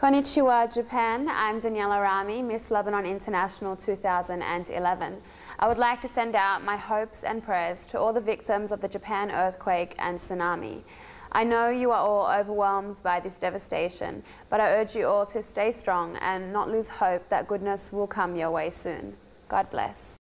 Konnichiwa, Japan. I'm Daniella Rahme, Miss Lebanon International 2011. I would like to send out my hopes and prayers to all the victims of the Japan earthquake and tsunami. I know you are all overwhelmed by this devastation, but I urge you all to stay strong and not lose hope that goodness will come your way soon. God bless.